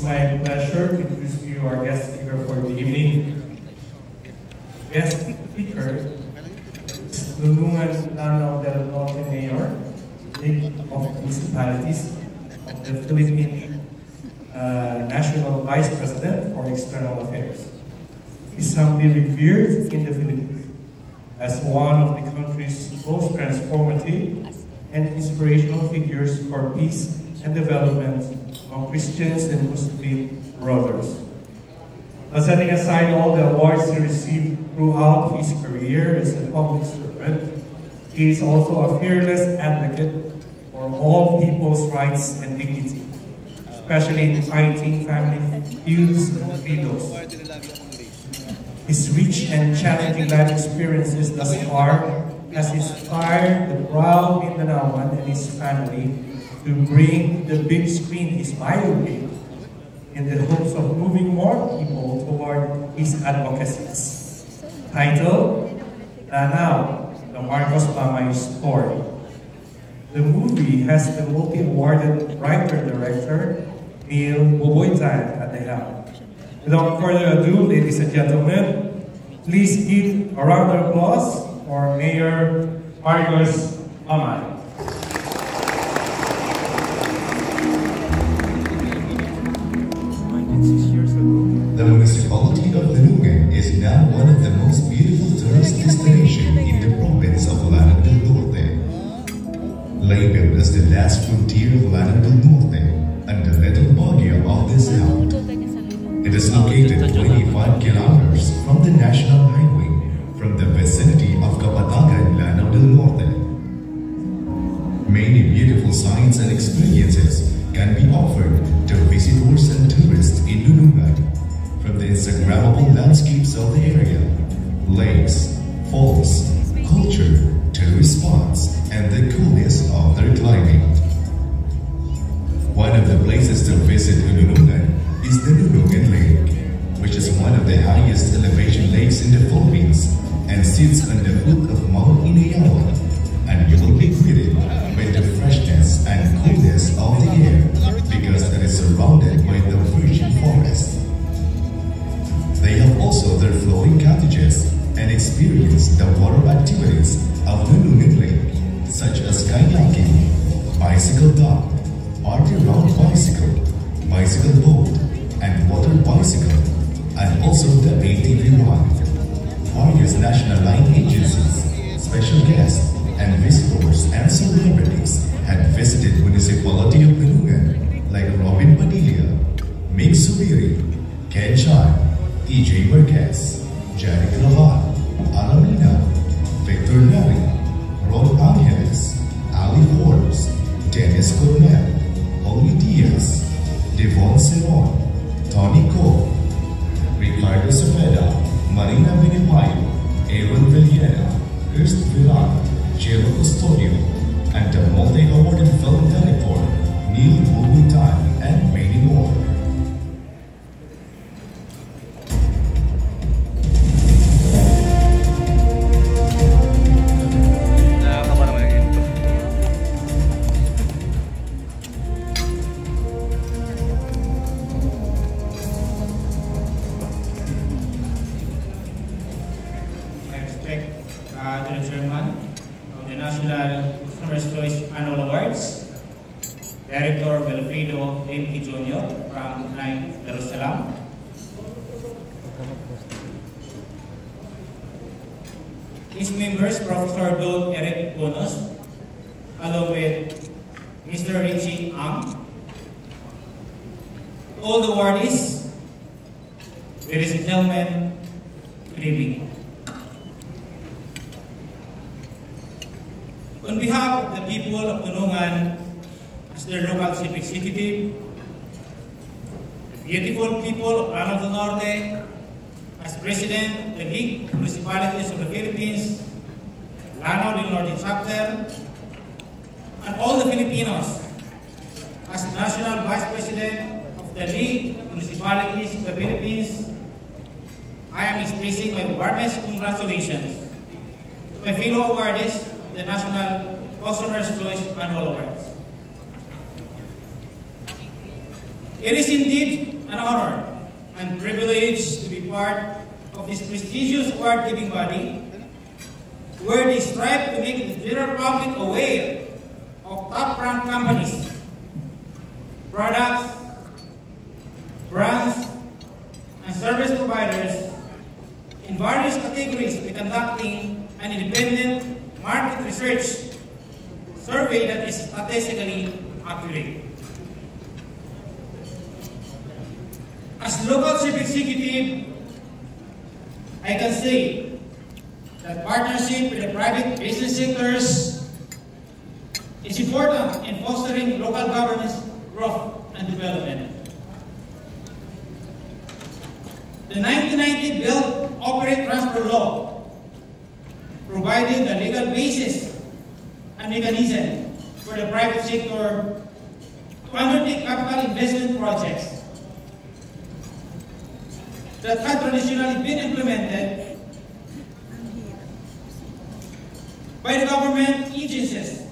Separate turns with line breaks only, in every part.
It's my pleasure to introduce to you our guest speaker for the evening. Guest speaker is Nunungan Lanao del Norte Mayor, League of Municipalities the Philippine uh, National Vice President for External Affairs. He's humbly revered in the Philippines as one of the country's most transformative and inspirational figures for peace and development of Christians and Muslim brothers. But setting aside all the awards he received throughout his career as a public servant, he is also a fearless advocate for all people's rights and dignity, especially in fighting family feuds and freedoms. His rich and challenging life experiences thus far has inspired the proud Mindanaoan and his family to bring the big screen his biopic in the hopes of moving more people toward his advocacies. Title, Lanao, the Marcos Mamay story. The movie has the multi-awarded writer-director Neil Buboy Tan at the helm. Without further ado, ladies and gentlemen, please give a round of applause for Mayor Marcos
Mamay. Labeled as the last frontier of Lanao del Norte and the little Baguio of the south, it is located 25 kilometers from the national highway from the vicinity of Kapatagan, Lanao del Norte. Many beautiful sights and experiences can be offered to visitors and tourists in Nunungan from the Instagrammable landscapes of the area, lakes, falls, culture, tourist spots, and the coolness of their climate. One of the places to visit in Nunungan is the Nunungan Lake, which is one of the highest elevation lakes in the Philippines and sits on the foot of Mount Inayawan, and you will be greeted with the freshness and coolness of the air because it is surrounded by the virgin forest. They have also their floating cottages and experience the water activities of Lake, such as kayaking, bicycle dock, party round bicycle, bicycle boat, and water bicycle, and also the ATV ride. Various national line agencies, special guests, and visitors and celebrities had visited municipality of Nunungan like Robin Padilla, Migz Zubiri, Ken Chan, EJ Marquez, Janik Laval, Alamina, Ricardo Cepeda, Marina Benipayo, Aaron Villena, Kirst Villar, Jero
Wilfredo Lemke Jr. from NICE Jerusalem, his members, Professor Don Eric Bonos, along with Mr. Richie Ang, all the awardees, ladies and gentlemen, good evening. On behalf of the people of Nunungan, as their local chief executive, the beautiful people of Lanao del Norte, as president of the League Municipalities of the Philippines, Lanao del Norte chapter, and all the Filipinos, as national vice president of the League Municipalities of the Philippines, I am expressing my warmest congratulations to my fellow awardees the National Customer's Choice Annual Awards. It is indeed an honor and privilege to be part of this prestigious award-giving body where they strive to make the general public aware of top-ranked companies, products, brands, and service providers in various categories by conducting an independent market research survey that is statistically accurate. As local chief executive, I can say that partnership with the private business sectors is important in fostering local governance growth and development. The 1990 Build, Operate, Transfer Law provided the legal basis and mechanism for the private sector to undertake capital investment projects that had traditionally been implemented by the government agencies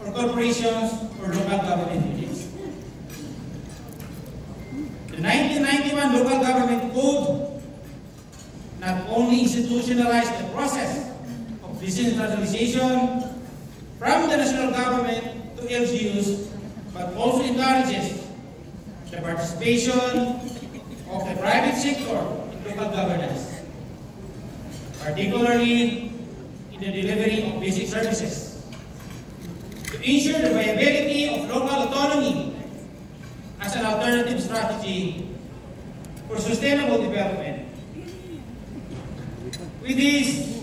or corporations or local government units. The 1991 Local Government Code not only institutionalized the process of decentralization from the national government to LGUs, but also encourages the participation private sector in local governance, particularly in the delivery of basic services, to ensure the viability of local autonomy as an alternative strategy for sustainable development. With this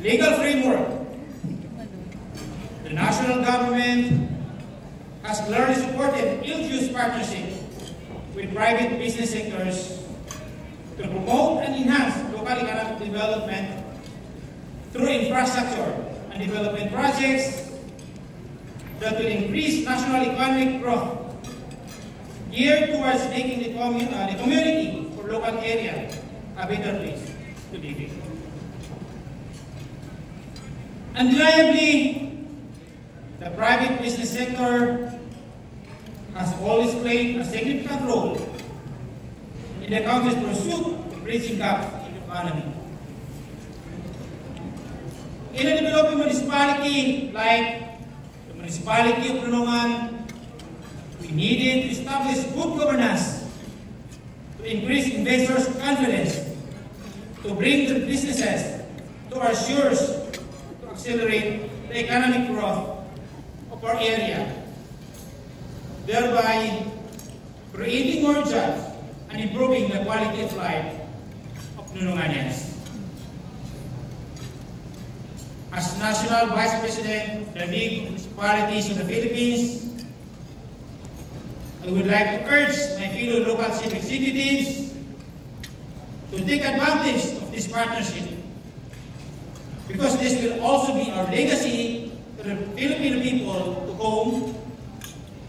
legal framework, the national government has clearly supported LGUs partnership with private business sectors to promote and enhance local economic development through infrastructure and development projects that will increase national economic growth geared towards making the, uh, the community or local area a better place to live in. Undeniably, the private business sector has always played a significant role in the country's pursuit bridging gaps in economy. In a developing municipality like the municipality of Nunungan, we needed to establish good governance to increase investors' confidence, to bring the businesses to our shores, to accelerate the economic growth of our area thereby creating more jobs and improving the quality of life As National Vice President of the League of of the Philippines, I would like to urge my fellow local chief executives to take advantage of this partnership because this will also be our legacy to the Filipino people to whom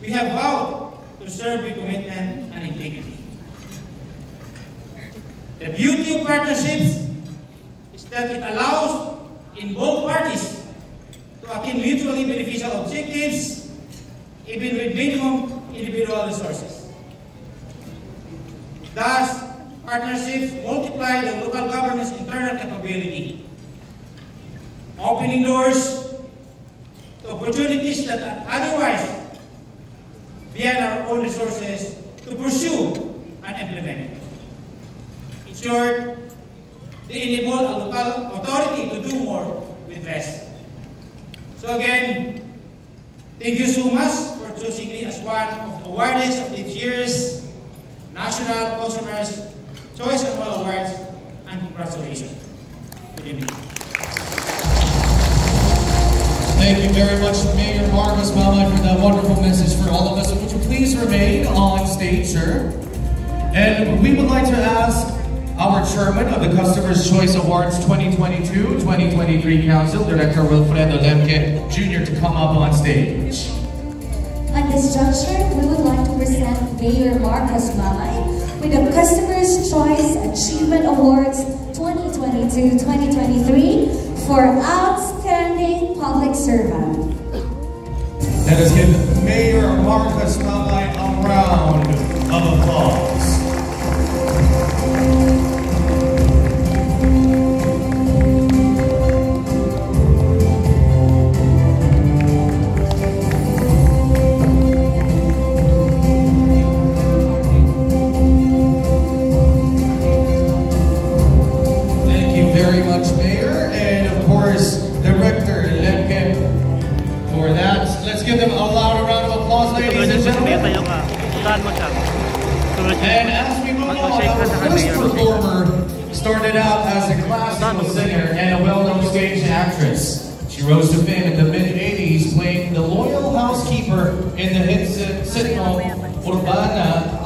we have vowed to serve with commitment and integrity. The beauty of partnerships is that it allows in both parties to attain mutually beneficial objectives even with minimum individual resources. Thus, partnerships multiply the local government's internal capability, opening doors to opportunities that otherwise beyond our own resources to pursue and implement. In they enable a local authority to do more with less. So again, thank you so much for choosing me as one of the awardees of this year's National Consumers Choice Award Awards and congratulations. Good evening.
Thank you very much, Mayor Marcos Mamay, for that wonderful message for all of us. Would you please remain on stage, sir? And we would like to ask our chairman of the Customers' Choice Awards 2022-2023 Council, Director Wilfredo Lemke Jr. to come up on stage.
At this juncture, we would like to present Mayor Marcos Mamay with the Customers' Choice Achievement Awards 2022-2023 for Outstanding Public Servant.
Let us give Mayor Marcos Mamay a round of applause.
Let's give them a loud round of applause, ladies
and gentlemen. And as we move on, our first performer started out as a classical singer and a well-known stage actress. She rose to fame in the mid-80s, playing the loyal housekeeper in the hit sitcom Urbana